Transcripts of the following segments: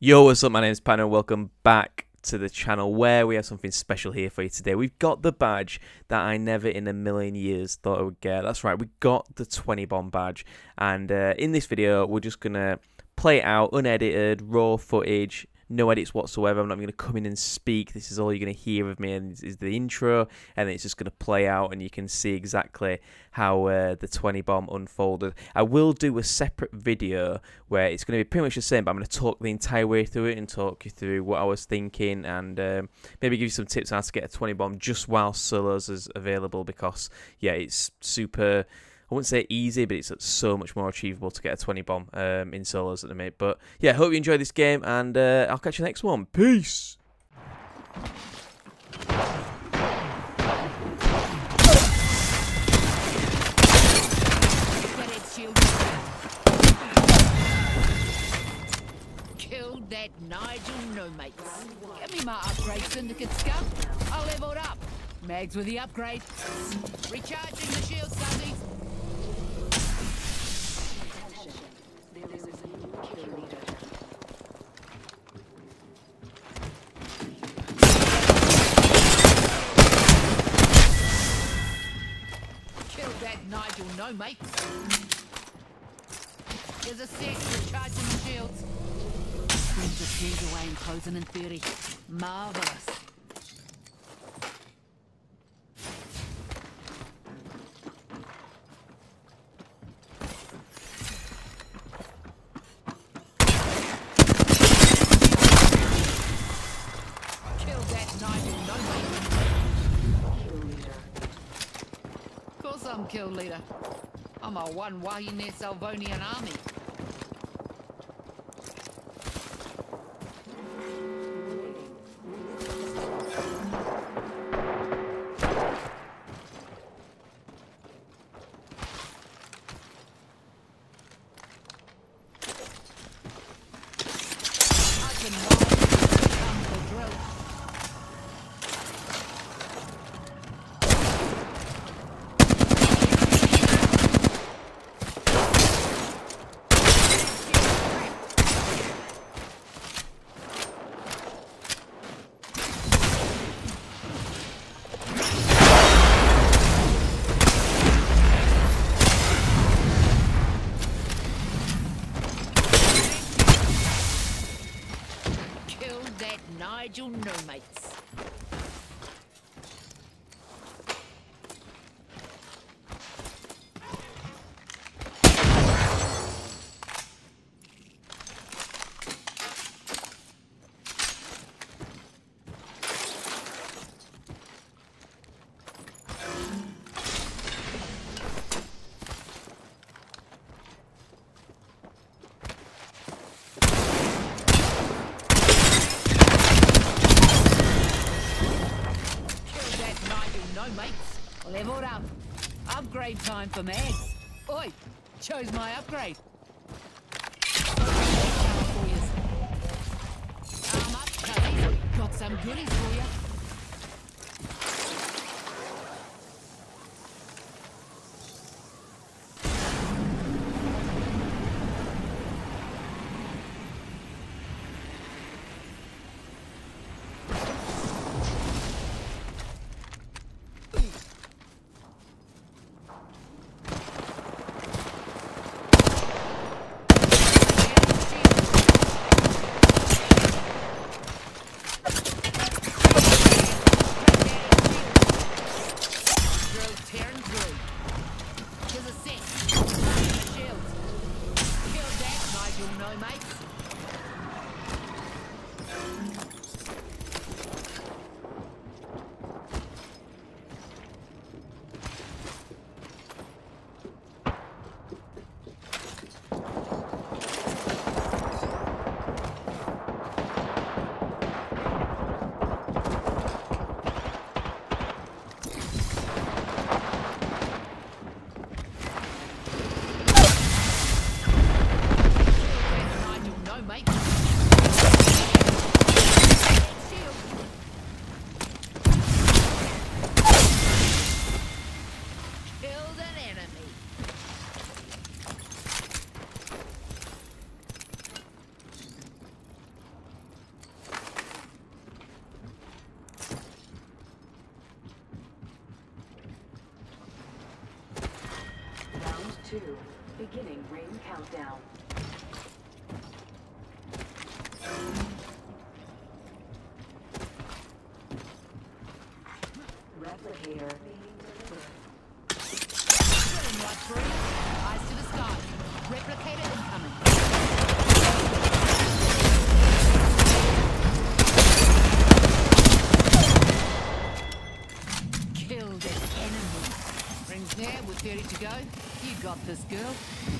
Yo, what's up? My name is Pan and welcome back to the channel where we have something special here for you today. We've got the badge that I never in a million years thought I would get. That's right, we got the 20 bomb badge. And uh, in this video, we're just going to play it out unedited, raw footage no edits whatsoever. I'm not going to come in and speak. This is all you're going to hear of me, and is the intro, and it's just going to play out, and you can see exactly how uh, the 20 bomb unfolded. I will do a separate video where it's going to be pretty much the same, but I'm going to talk the entire way through it and talk you through what I was thinking, and um, maybe give you some tips on how to get a 20 bomb just while solos is available, because yeah, it's super I wouldn't say easy, but it's so much more achievable to get a 20 bomb um, in solos at the minute. But yeah, hope you enjoy this game, and uh, I'll catch you next one. Peace. Killed that Nigel no mates. Give me my upgrade, Syndicate Scum. I leveled up. Mags with the upgrade. Recharging the shield, Scuzzies. No, mate. There's a set recharging the shields. Brings the tears away in closing in 30. Marvellous. Kill leader. I'm a one Wahine Salvonian army. Mates. Leveled up. Upgrade time for mags. Oi, chose my upgrade. Got some goodies for you. two, beginning ring countdown. got this, girl.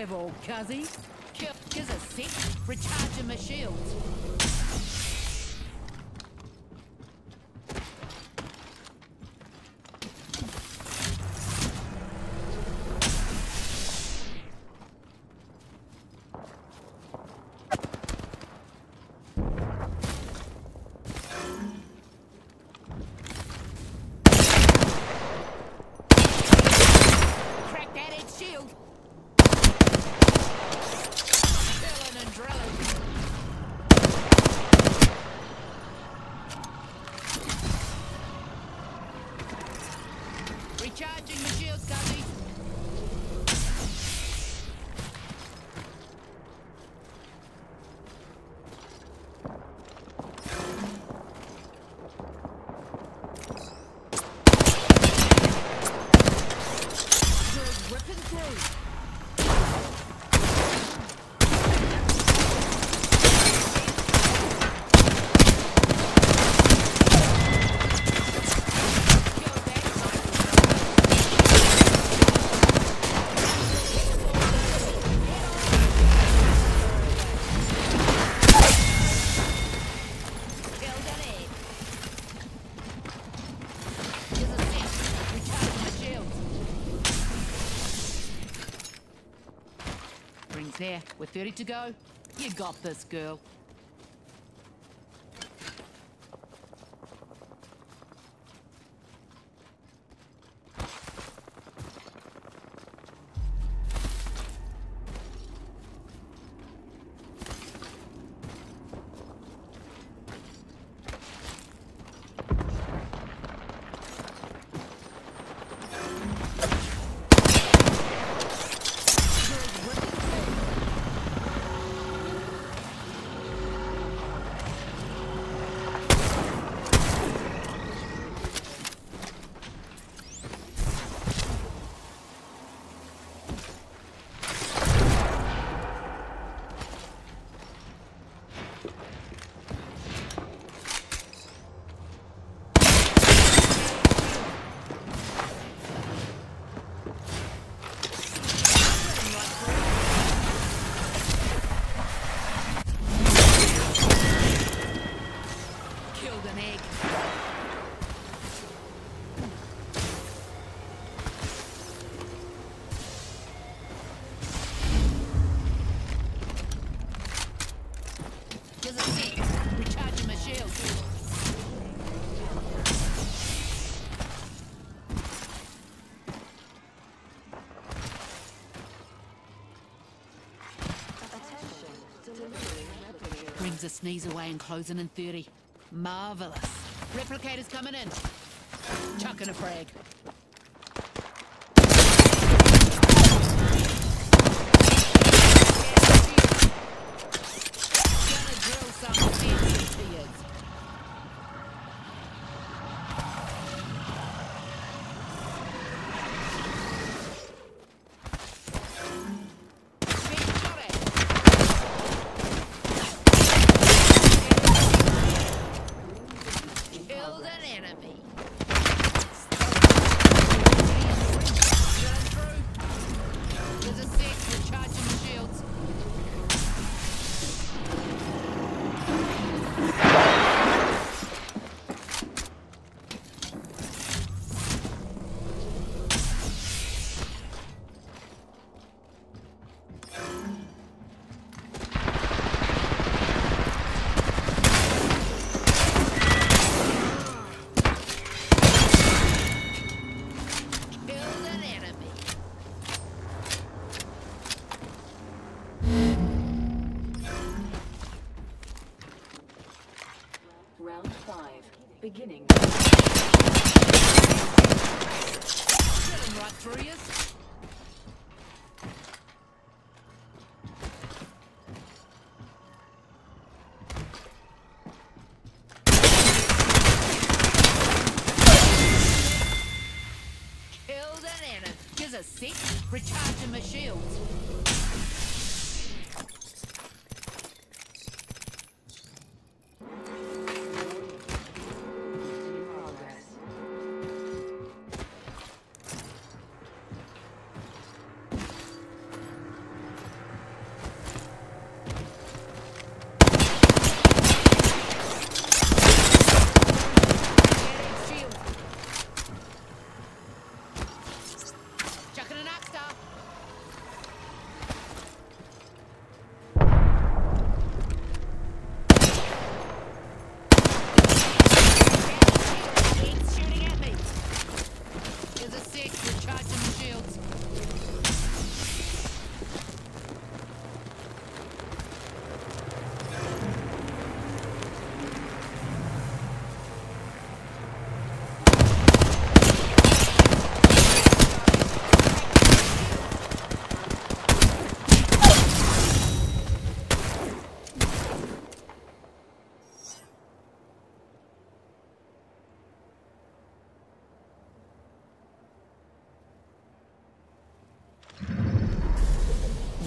level, cuzzy. Kill is a sick. Recharging my shields. there. We're 30 to go. You got this, girl. a sneeze away and closing in 30. Marvellous. Replicator's coming in. Chucking a frag. Round five. Beginning. Through you. Killed an enemy. A six. Recharging my shields.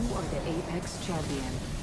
You are the Apex champion.